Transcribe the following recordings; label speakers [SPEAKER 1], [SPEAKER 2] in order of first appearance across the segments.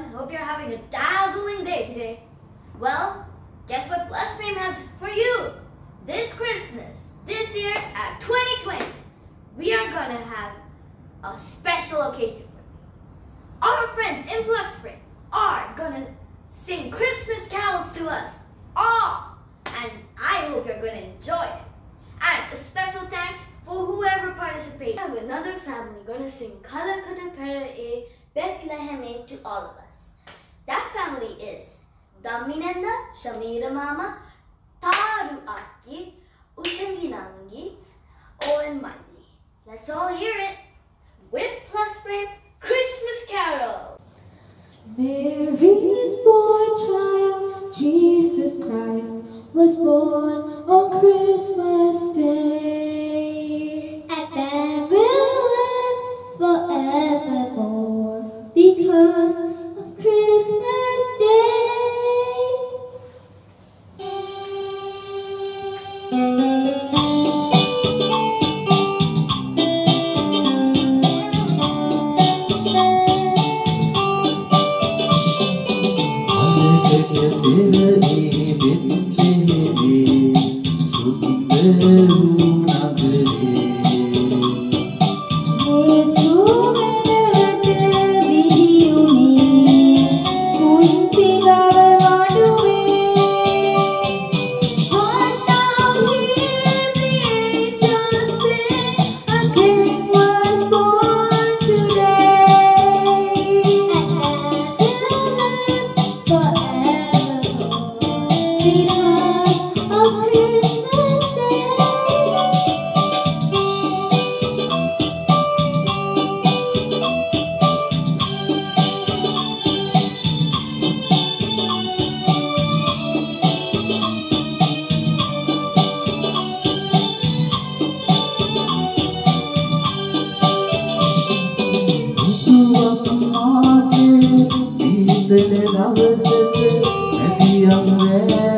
[SPEAKER 1] everyone. Hope you're having a dazzling day today. Well, guess what Plus Frame has for you? This Christmas, this year at 2020, we are gonna have a special occasion for you. Our friends in Plus Frame are gonna sing Christmas carols to us all, and I hope you're gonna enjoy it. And a special thanks for whoever participated. We have another family gonna sing Kalakata Pera E Bethlehem to all of us. That family is Daminenda, Shamira Mama, Taru Akki, Ushangi Nangi, Owen Miley. Let's all hear it with Plus Frame Christmas Carol.
[SPEAKER 2] Mary's boy child, Jesus Christ, was born on Christmas Day. Yeah.
[SPEAKER 3] නවසට ඇදියම් නෑ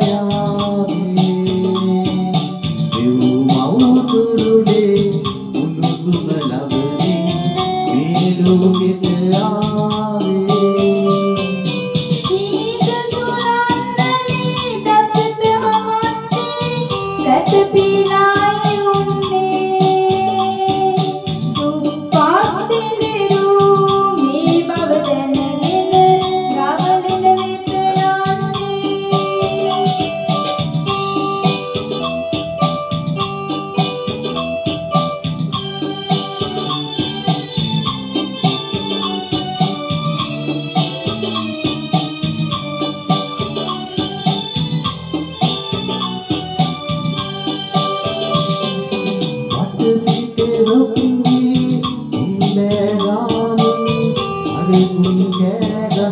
[SPEAKER 3] que tu quer da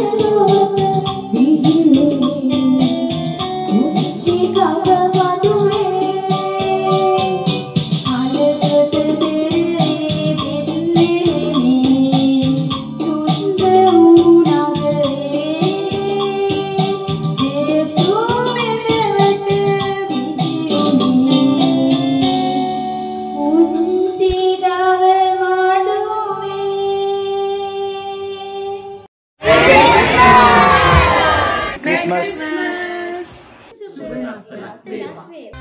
[SPEAKER 3] Christmas! Merry
[SPEAKER 4] Christmas!